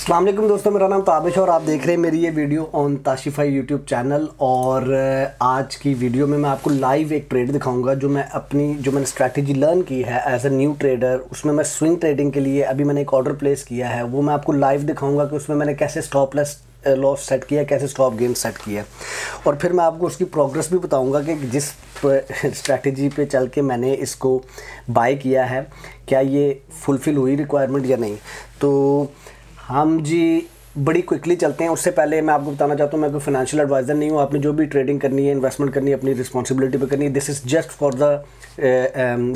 अल्लाम दोस्तों, मेरा नाम ताबिश और आप देख रहे हैं मेरी ये वीडियो ऑन ताशिफाई यूट्यूब चैनल और आज की वीडियो में मैं आपको लाइव एक ट्रेड दिखाऊँगा जो मैं अपनी, जो मैंने स्ट्रैटेजी लर्न की है एज अ न्यू ट्रेडर उसमें मैं स्विंग ट्रेडिंग के लिए अभी मैंने एक ऑर्डर प्लेस किया है, वो मैं आपको लाइव दिखाऊँगा कि उसमें मैंने कैसे स्टॉप लेस लॉस सेट किया, कैसे स्टॉप गेम सेट किया। और फिर मैं आपको उसकी प्रोग्रेस भी बताऊँगा कि जिस स्ट्रैटेजी पे चल के मैंने इसको बाय किया है, क्या ये फुलफ़िल हुई रिक्वायरमेंट या नहीं। तो हम जी, बड़ी क्विकली चलते हैं। उससे पहले मैं आपको बताना चाहता हूँ, मैं कोई फाइनेंशियल एडवाइज़र नहीं हूँ। आपने जो भी ट्रेडिंग करनी है इन्वेस्टमेंट करनी है, अपनी रिस्पॉन्सिबिलिटी पे करनी है this is just for the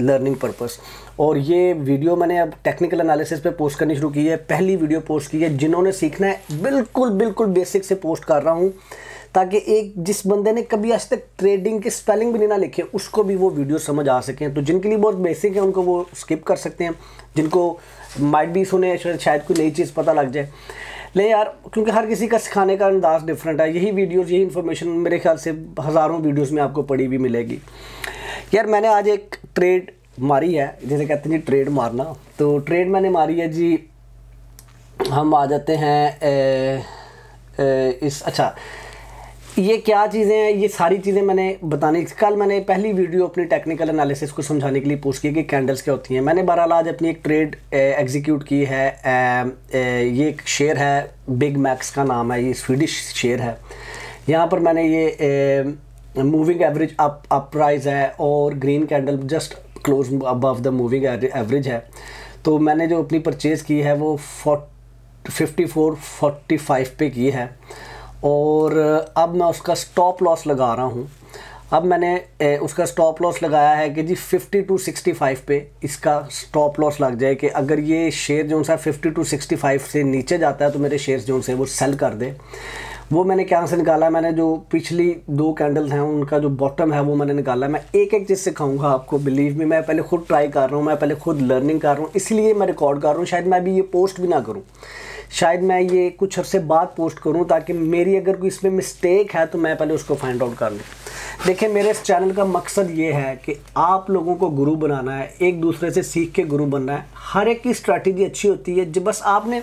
learning purpose और ये वीडियो मैंने अब टेक्निकल एनालिसिस पे पोस्ट करनी शुरू की है। पहली वीडियो पोस्ट की है, जिन्होंने सीखना है। बिल्कुल बिल्कुल बेसिक से पोस्ट कर रहा हूँ। ताकि एक जिस बंदे ने कभी आज तक ट्रेडिंग के स्पेलिंग भी नहीं ना लिखे उसको भी वो वीडियो समझ आ सकें। तो जिनके लिए बहुत बेसिक है उनको वो स्किप कर सकते हैं। जिनको माइट भी सुने शायद कोई नई चीज़ पता लग जाए। ले यार क्योंकि हर किसी का सिखाने का अंदाज डिफरेंट है। यही वीडियोस यही इन्फॉर्मेशन मेरे ख्याल से हज़ारों वीडियोस में आपको पड़ी भी मिलेगी। यार मैंने आज एक ट्रेड मारी है। जैसे कहते हैं जी ट्रेड मारना। तो ट्रेड मैंने मारी है जी हम आ जाते हैं ए, ए, इस अच्छा ये क्या चीज़ें हैं? ये सारी चीज़ें मैंने बताने कल मैंने पहली वीडियो अपनी टेक्निकल एनालिसिस को समझाने के लिए पोस्ट की कि कैंडल्स क्या होती हैं। मैंने बहरहाल आज अपनी एक ट्रेड एग्जीक्यूट की है। ए, ए, ये एक शेयर है बिग मैक्स का नाम है ये स्वीडिश शेयर है। यहाँ पर मैंने ये moving average up up price है और green candle just close above the moving average है। तो मैंने जो अपनी परचेज़ की है वो forty fifty four forty five पे की है। और अब मैं उसका स्टॉप लॉस लगा रहा हूँ। अब मैंने उसका स्टॉप लॉस लगाया है कि जी 50 टू 65 पे इसका स्टॉप लॉस लग जाए कि अगर ये शेयर जो सा 50 टू 65 से नीचे जाता है तो मेरे शेयर जो से वो सेल कर दे। वो मैंने क्या से निकाला मैंने जो पिछली दो कैंडल्स हैं, उनका जो बॉटम है वो मैंने निकाला मैं एक एक चीज़ सिखाऊँगा आपको बिलीव में मैं पहले खुद ट्राई कर रहा हूँ, मैं पहले खुद लर्निंग कर रहा हूँ, इसलिए मैं रिकॉर्ड कर रहा हूँ, शायद मैं अभी ये पोस्ट भी ना करूँ। शायद मैं ये कुछ अरसे बाद पोस्ट करूँ ताकि मेरी अगर कोई इसमें मिस्टेक है तो मैं पहले उसको फाइंड आउट कर लूँ। देखिए, मेरे इस चैनल का मकसद ये है कि आप लोगों को गुरु बनाना है, एक दूसरे से सीख के गुरु बनना है। हर एक की स्ट्रैटेजी अच्छी होती है जब बस आपने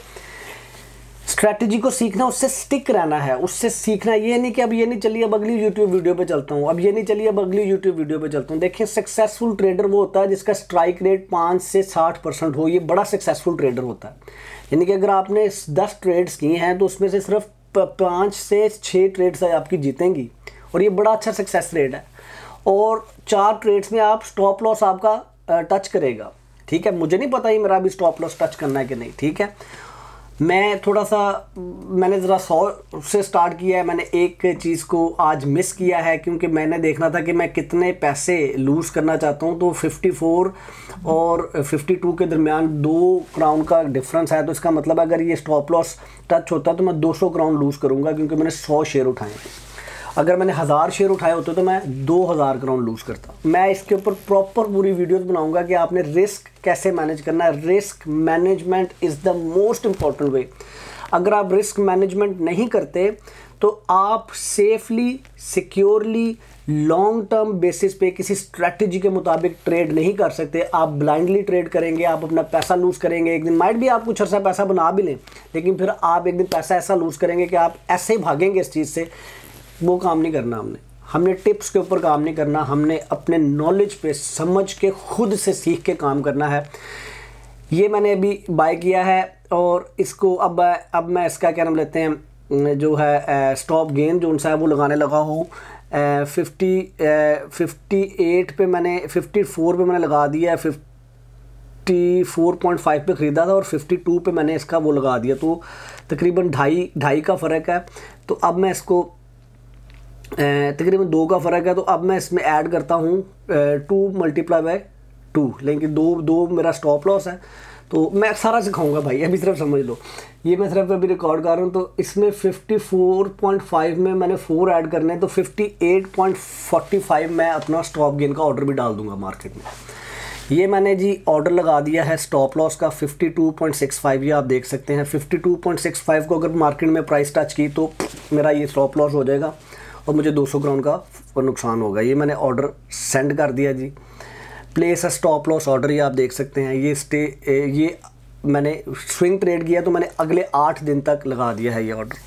स्ट्रैटेजी को सीखना, उससे स्टिक रहना है। उससे सीखना, ये नहीं कि अब ये नहीं चलिए, अब अगली यूट्यूब वीडियो पे चलता हूँ। अब ये नहीं चलिए, अब अगली यूट्यूब वीडियो पे चलता हूँ। देखिए सक्सेसफुल ट्रेडर वो होता है जिसका स्ट्राइक रेट पाँच से साठ परसेंट हो, ये बड़ा सक्सेसफुल ट्रेडर होता है। यानी कि अगर आपने दस ट्रेड्स किए हैं तो उसमें से सिर्फ़ पाँच से छः ट्रेड्स आपकी जीतेंगी। और ये बड़ा अच्छा सक्सेस रेट है। और चार ट्रेड्स में आप स्टॉप लॉस आपका टच करेगा। ठीक है? मुझे नहीं पता ही मेरा अभी स्टॉप लॉस टच करना है कि नहीं। ठीक है? मैं थोड़ा सा, मैंने ज़रा सौ से स्टार्ट किया है, मैंने एक चीज़ को आज मिस किया है, क्योंकि मैंने देखना था कि मैं कितने पैसे लूज़ करना चाहता हूँ तो 54 और 52 के दरमियान दो क्राउन का डिफरेंस है तो इसका मतलब अगर ये स्टॉप लॉस टच होता तो मैं 200 क्राउन लूज़ करूँगा, क्योंकि मैंने 100 शेयर उठाए अगर मैंने हज़ार शेयर उठाए होते तो मैं दो हज़ार क्राउन लूज़ करता। मैं इसके ऊपर प्रॉपर पूरी वीडियोस बनाऊँगा कि आपने रिस्क कैसे मैनेज करना है। Risk management is the most important way अगर आप रिस्क मैनेजमेंट नहीं करते तो आप safely securely long term basis पे किसी स्ट्रेटजी के मुताबिक ट्रेड नहीं कर सकते। आप ब्लाइंडली ट्रेड करेंगे, आप अपना पैसा लूज़ करेंगे। एक दिन माइट भी आप कुछ अर्सा पैसा बना भी लें, लेकिन फिर आप एक दिन पैसा ऐसा लूज़ करेंगे कि आप ऐसे भागेंगे इस चीज़ से। वो काम नहीं करना हमने। हमने टिप्स के ऊपर काम नहीं करना, हमने अपने नॉलेज पे, समझ के, खुद से सीख के काम करना है। ये मैंने अभी बाय किया है और इसको अब अब मैं इसका क्या नाम लेते हैं, जो है स्टॉप गेन जो उनसा वो लगाने लगा हूँ। फिफ्टी फिफ्टी एट पे मैंने फिफ्टी फोर पे मैंने लगा दिया है फिफ्टी फोर पॉइंट फाइव पे ख़रीदा था और फिफ्टी टू पे मैंने इसका वो लगा दिया। तो तकरीबन ढाई ढाई का फ़र्क है। तो अब मैं इसको तकरीबन दो का फ़र्क है तो अब मैं इसमें ऐड करता हूँ टू मल्टीप्लाई बाय टू लेकिन दो दो मेरा स्टॉप लॉस है। तो मैं सारा सिखाऊँगा भाई, अभी सिर्फ़ समझ लो। ये मैं सिर्फ़ अभी रिकॉर्ड कर रहा हूँ तो इसमें 54.5 में मैंने फोर ऐड करने तो 58.45 मैं अपना स्टॉप गेन का ऑर्डर भी डाल दूँगा मार्केट में। ये मैंने जी ऑर्डर लगा दिया है स्टॉप लॉस का 52.65 ये आप देख सकते हैं। 52.65 को अगर मार्केट में प्राइस टच की तो मेरा ये स्टॉप लॉस हो जाएगा। और मुझे 200 ग्राउंड का नुकसान होगा ये मैंने ऑर्डर सेंड कर दिया जी। प्लेस है स्टॉप लॉस ऑर्डर ये आप देख सकते हैं। ये स्टे ये मैंने स्विंग ट्रेड किया तो मैंने अगले आठ दिन तक लगा दिया है ये ऑर्डर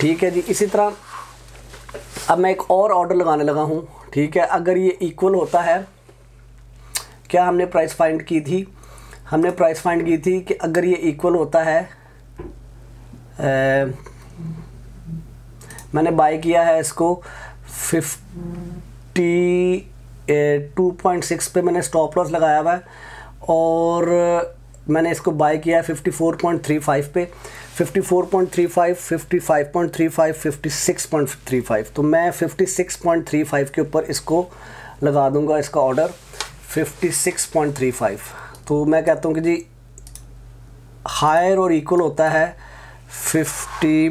ठीक है जी, इसी तरह अब मैं एक और ऑर्डर लगाने लगा हूँ। ठीक है, अगर ये इक्वल होता है, क्या हमने प्राइस फाइंड की थी? हमने प्राइस फाइंड की थी कि अगर ये इक्वल होता है मैंने बाई किया है इसको फिफ्टी टू पॉइंट सिक्स पे मैंने स्टॉप लॉस लगाया हुआ है और मैंने इसको बाई किया है fifty four point three five पे। Fifty four point three five fifty five point three five fifty six point three five तो मैं fifty six point three five के ऊपर इसको लगा दूँगा, इसका order fifty six point three five तो मैं कहता हूँ कि जी हायर और इक्वल होता है फिफ्टी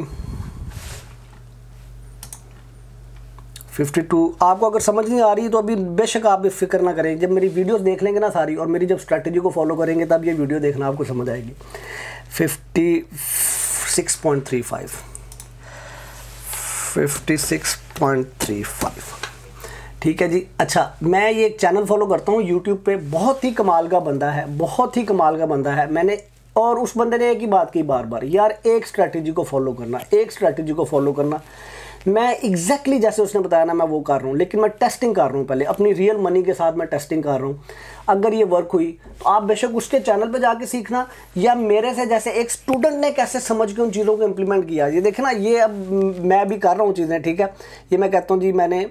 फिफ्टी टू आपको अगर समझ नहीं आ रही तो अभी बेशक आप फ़िक्र ना करें। जब मेरी वीडियोस देख लेंगे ना सारी, और मेरी जब स्ट्रेटजी को फॉलो करेंगे, तब ये वीडियो देखना आपको समझ आएगी। Fifty six point three five fifty six point three five ठीक है जी? अच्छा मैं ये एक चैनल फॉलो करता हूँ यूट्यूब पे। बहुत ही कमाल का बंदा है, बहुत ही कमाल का बंदा है। मैंने, और उस बंदे ने एक ही बात की बार बार यार, एक स्ट्रैटेजी को फॉलो करना, एक स्ट्रैटेजी को फॉलो करना। मैं एग्जैक्टली exactly जैसे उसने बताया ना, मैं वो कर रहा हूँ, लेकिन मैं टेस्टिंग कर रहा हूँ पहले। अपनी रियल मनी के साथ मैं टेस्टिंग कर रहा हूँ। अगर ये वर्क हुई तो आप बेशक उसके चैनल पे जाके सीखना, या मेरे से जैसे एक स्टूडेंट ने कैसे समझ के उन चीज़ों को इम्प्लीमेंट किया। ये देखना, ये अब मैं भी कर रहा हूँ चीज़ें, ठीक है? ये मैं कहता हूँ, जी मैंने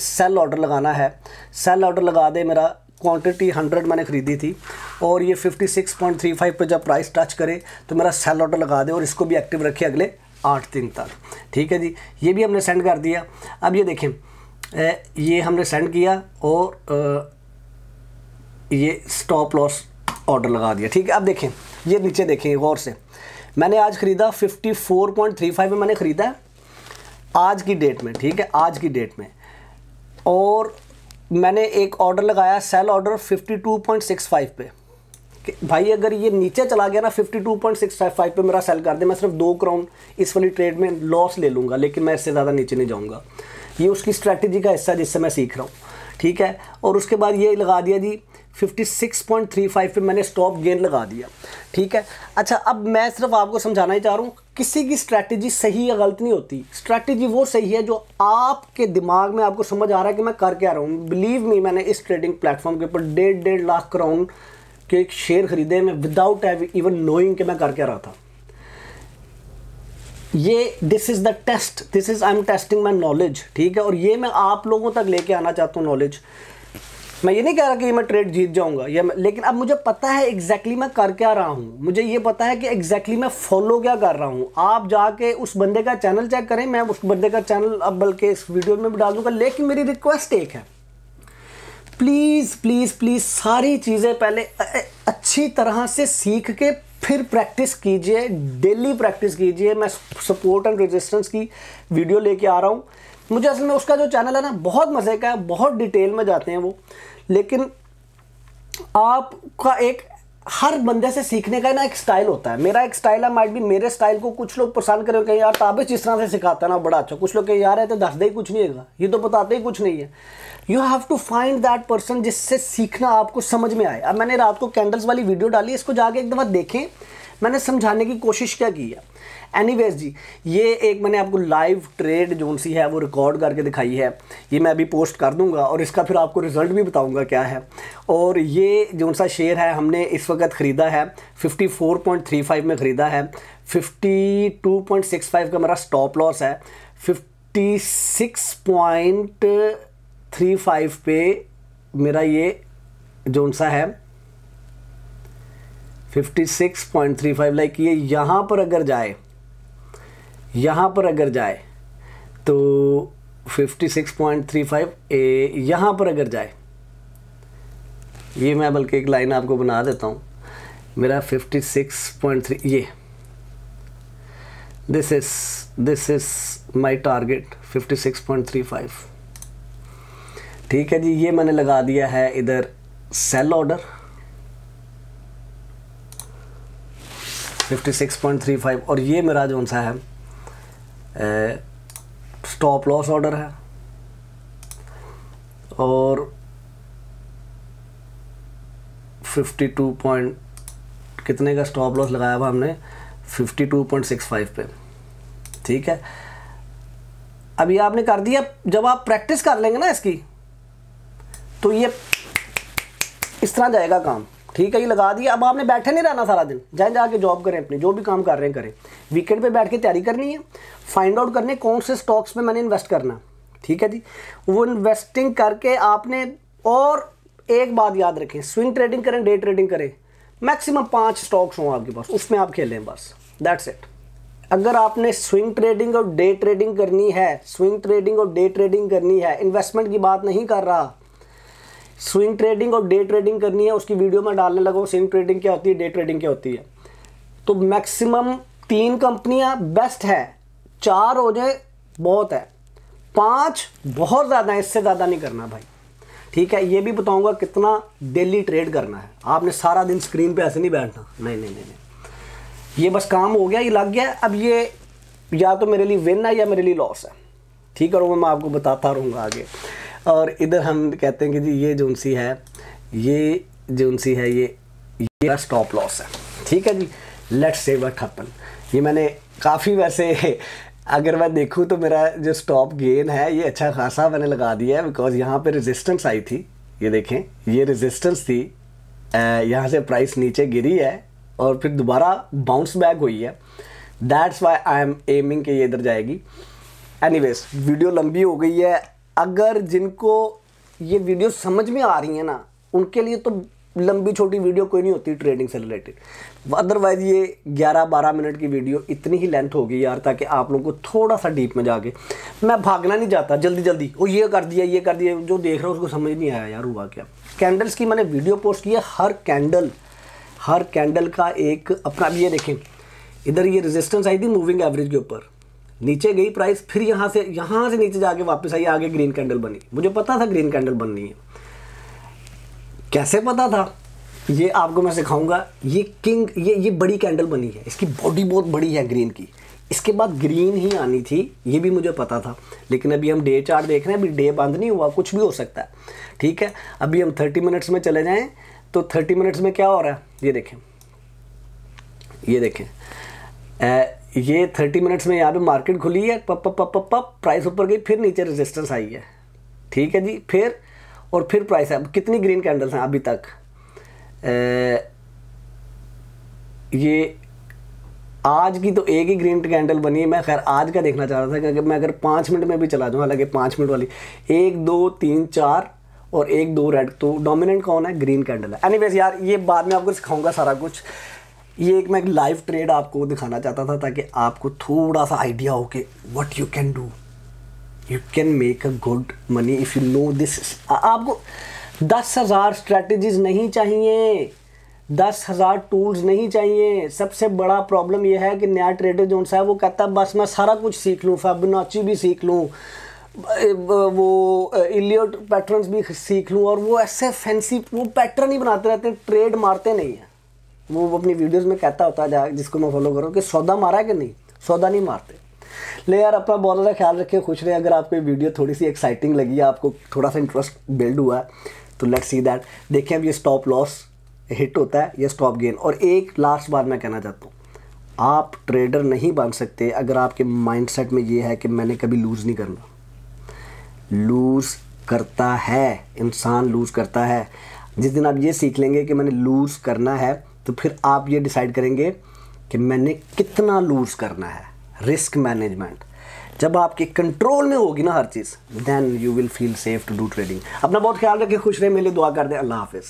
सेल ऑर्डर लगाना है। सेल ऑर्डर लगा दे, मेरा क्वांटिटी 100 मैंने ख़रीदी थी, और ये 56.35 पे जब प्राइस टच करे तो मेरा सेल ऑर्डर लगा दे, और इसको भी एक्टिव रखे अगले आठ दिन तक। ठीक है जी? ये भी हमने सेंड कर दिया। अब ये देखें ये हमने सेंड किया और ये स्टॉप लॉस ऑर्डर लगा दिया। ठीक है? अब देखें, ये नीचे देखें गौर से। मैंने आज ख़रीदा 54.35 में मैंने ख़रीदा आज की डेट में, ठीक है? आज की डेट में। और मैंने एक ऑर्डर लगाया सेल ऑर्डर 52.65 पे। भाई अगर ये नीचे चला गया ना 52.655 पे मेरा सेल कर दे, मैं सिर्फ़ दो क्राउन इस वाली ट्रेड में लॉस ले लूँगा, लेकिन मैं इससे ज़्यादा नीचे नहीं जाऊँगा। ये उसकी स्ट्रैटेजी का हिस्सा जिससे मैं सीख रहा हूँ, ठीक है? और उसके बाद ये लगा दिया जी 56.35 पे मैंने स्टॉप गेन लगा दिया, ठीक है? अच्छा अब मैं सिर्फ़ आपको समझाना ही चाह रहा हूँ, किसी की स्ट्रैटेजी सही या गलत नहीं होती। स्ट्रैटेजी वो सही है जो आपके दिमाग में आपको समझ आ रहा है कि मैं कर क्या रहा हूँ। बिलीव मी मैंने इस ट्रेडिंग प्लेटफॉर्म के ऊपर डेढ़ डेढ़ लाख क्राउन के शेयर खरीदे मैं विदाउट इवन नोइंग कि मैं कर क्या रहा था। ये this is the test this is I am testing my knowledge ठीक है? और ये मैं आप लोगों तक लेके आना चाहता हूँ नॉलेज मैं ये नहीं कह रहा कि मैं ट्रेड जीत जाऊँगा, या लेकिन अब मुझे पता है एग्जैक्टली exactly मैं कर क्या रहा हूँ। मुझे ये पता है कि एग्जैक्टली exactly मैं फॉलो क्या कर रहा हूँ। आप जाके उस बंदे का चैनल चेक करें, मैं उस बंदे का चैनल अब बल्कि इस वीडियो में भी डाल दूँगा, लेकिन मेरी रिक्वेस्ट एक है। प्लीज़ प्लीज़ प्लीज़ सारी चीज़ें पहले अच्छी तरह से सीख के फिर प्रैक्टिस कीजिए, डेली प्रैक्टिस कीजिए। मैं सपोर्ट एंड रेजिस्टेंस की वीडियो लेके आ रहा हूँ। मुझे असल में उसका जो चैनल है ना, बहुत मज़े का है, बहुत डिटेल में जाते हैं वो। लेकिन आपका एक हर बंदे से सीखने का ना एक स्टाइल होता है। मेरा एक स्टाइल है माइट भी मेरे स्टाइल को कुछ लोग पसंद करें कहीं, यार ताबिश जिस तरह से सिखाता है ना, बड़ा अच्छा। कुछ लोग कहीं, यार है तो दस दे ही कुछ नहीं है। ये तो बताते ही कुछ नहीं है। You have to find that person जिससे सीखना आपको समझ में आए। अब मैंने रात को कैंडल्स वाली वीडियो डाली, इसको जाके एक दफ़ा देखें। मैंने समझाने की कोशिश क्या की है? एनीवेज जी, ये एक मैंने आपको लाइव ट्रेड जोन सी है, वो रिकॉर्ड करके दिखाई है। ये मैं अभी पोस्ट कर दूँगा और इसका फिर आपको रिज़ल्ट भी बताऊँगा क्या है। और ये जो सा शेयर है, हमने इस वक्त ख़रीदा है 54.35 में ख़रीदा है। 52.65 का मेरा स्टॉप लॉस है। 56.35 पे मेरा ये जो सा है। 56.35 लाइक ये यहाँ पर अगर जाए यहाँ पर अगर जाए तो 56.35 ए यहाँ पर अगर जाए, ये मैं बल्कि एक लाइन आपको बना देता हूँ, मेरा 56.3 ये। This is this is my target 56.35 ठीक है जी, ये मैंने लगा दिया है इधर सेल ऑर्डर 56.35 और ये मेरा जो सा है स्टॉप लॉस ऑर्डर है। और 52 पॉइंट कितने का स्टॉप लॉस लगाया हुआ हमने? 52.65 पे। ठीक है? अभी आपने कर दिया, जब आप प्रैक्टिस कर लेंगे ना इसकी तो ये इस तरह जाएगा काम। ठीक है, ये लगा दिया। अब आपने बैठे नहीं रहना सारा दिन। जाए जाके जॉब करें अपनी, जो भी काम कर रहे हैं करें। वीकेंड पे बैठ के तैयारी करनी है। फाइंड आउट करने कौन से स्टॉक्स में मैंने इन्वेस्ट करना ठीक है जी? वो इन्वेस्टिंग करके आपने और एक बात याद रखें स्विंग ट्रेडिंग करें डे ट्रेडिंग करें। मैक्सिमम पाँच स्टॉक्स हों आपके पास, उसमें आप खेलें बस। दैट्स इट अगर आपने स्विंग ट्रेडिंग और डे ट्रेडिंग करनी है स्विंग ट्रेडिंग और डे ट्रेडिंग करनी है इन्वेस्टमेंट की बात नहीं कर रहा स्विंग ट्रेडिंग और डे ट्रेडिंग करनी है, उसकी वीडियो में डालने लगा स्विंग ट्रेडिंग क्या होती है डे ट्रेडिंग क्या होती है। तो मैक्सिमम तीन कंपनियाँ बेस्ट है, चार हो जाए, बहुत है। पाँच, बहुत ज़्यादा है, इससे ज़्यादा नहीं करना भाई। ठीक है, ये भी बताऊँगा कितना डेली ट्रेड करना है। आपने सारा दिन स्क्रीन पे ऐसे नहीं बैठना। नहीं नहीं नहीं नहीं। ये बस काम हो गया, ये लग गया। अब ये या तो मेरे लिए विन है या मेरे लिए लॉस है। ठीक है और मैं आपको बताता रहूँगा आगे। और इधर हम कहते हैं कि जी, ये जो सी है, ये जो सी है, ये ये स्टॉप लॉस है। ठीक है जी? लेट्स से वट हैपन ये मैंने काफ़ी वैसे, अगर मैं देखूँ तो मेरा जो स्टॉप गेन है, ये अच्छा खासा मैंने लगा दिया है बिकॉज़ यहाँ पे रेजिस्टेंस आई थी। ये देखें, ये रेजिस्टेंस थी यहाँ से प्राइस नीचे गिरी है और फिर दोबारा बाउंस बैक हुई है। That's why I am aiming कि ये इधर जाएगी। एनीवेज वीडियो लंबी हो गई है। अगर जिनको ये वीडियो समझ में आ रही है ना, उनके लिए तो लंबी छोटी वीडियो कोई नहीं होती ट्रेडिंग से रिलेटेड अदरवाइज़ ये 11-12 मिनट की वीडियो इतनी ही लेंथ होगी यार, ताकि आप लोगों को थोड़ा सा डीप में जाके। मैं भागना नहीं चाहता, जल्दी जल्दी। वो ये कर दिया, ये कर दिया, जो देख रहा हूँ उसको समझ नहीं आया यार, हुआ क्या? कैंडल्स की मैंने वीडियो पोस्ट की है, हर कैंडल हर कैंडल का एक अपना भी ये देखें, इधर ये रेजिस्टेंस आई थी मूविंग एवरेज के ऊपर। नीचे गई प्राइस फिर यहाँ से यहाँ से नीचे जाके वापस आई, आगे ग्रीन कैंडल बनी। मुझे पता था ग्रीन कैंडल बननी है। कैसे पता था? ये आपको मैं सिखाऊँगा। ये किंग ये ये बड़ी कैंडल बनी है। इसकी बॉडी बहुत बड़ी है ग्रीन की। इसके बाद ग्रीन ही आनी थी, ये भी मुझे पता था। लेकिन अभी हम डे चार्ट देख रहे हैं, अभी डे बंद नहीं हुआ, कुछ भी हो सकता है। ठीक है? अभी हम थर्टी मिनट्स में चले जाएँ तो थर्टी मिनट्स में क्या हो रहा है? ये देखें। ये देखें। ये थर्टी मिनट्स में यहाँ पे मार्केट खुली है पप पप पप पप प्राइस ऊपर गई फिर नीचे रेजिस्टेंस आई है। ठीक है जी? फिर और फिर प्राइस है। कितनी ग्रीन कैंडल्स हैं अभी तक? ए, ये आज की तो एक ही ग्रीन कैंडल बनी है। मैं खैर आज का देखना चाह रहा था क्योंकि मैं अगर पाँच मिनट में भी चला जाऊँ हालाँकि पाँच मिनट वाली एक दो तीन चार और एक दो रेड तो डोमिनेंट कौन है? ग्रीन कैंडल है। एनीवेज यार ये बाद में आपको सिखाऊँगा सारा कुछ। ये एक मैं लाइव ट्रेड आपको दिखाना चाहता था ताकि आपको थोड़ा सा आइडिया हो कि what you can do you can make a good money if you know this आपको दस हज़ार स्ट्रेटजीज नहीं चाहिए। दस हज़ार टूल्स नहीं चाहिए। सबसे बड़ा प्रॉब्लम यह है कि नया ट्रेडर जो है, वो कहता है, बस मैं सारा कुछ सीख लूँ फेबनाची भी सीख लूँ वो इलियोट पैटर्न्स भी सीख लूँ और वो ऐसे फैंसी वो पैटर्न ही बनाते रहते हैं ट्रेड मारते नहीं हैं। वो अपनी वीडियोस में कहता होता है जिसको मैं फॉलो करूँ, कि सौदा मारा कि नहीं? सौदा नहीं मारते। ले यार, अपना बहुत ज़्यादा ख्याल रखे खुश रहे अगर आपको वीडियो थोड़ी सी एक्साइटिंग लगी है आपको थोड़ा सा इंटरेस्ट बिल्ड हुआ है तो लेट्स सी दैट देखें अब ये स्टॉप लॉस हिट होता है, या स्टॉप गेन और एक लास्ट बात मैं कहना चाहता हूँ। आप ट्रेडर नहीं बन सकते अगर आपके माइंडसेट में ये है कि मैंने कभी लूज़ नहीं करना। लूज़ करता है, इंसान लूज़ करता है। जिस दिन आप ये सीख लेंगे कि मैंने लूज़ करना है तो फिर आप ये डिसाइड करेंगे कि मैंने कितना लूज़ करना है रिस्क मैनेजमेंट जब आपके कंट्रोल में होगी ना हर चीज़ then you will feel safe to do trading अपना बहुत ख्याल रखें खुश रहे मेरे लिए दुआ कर दें, अल्लाह हाफिज़.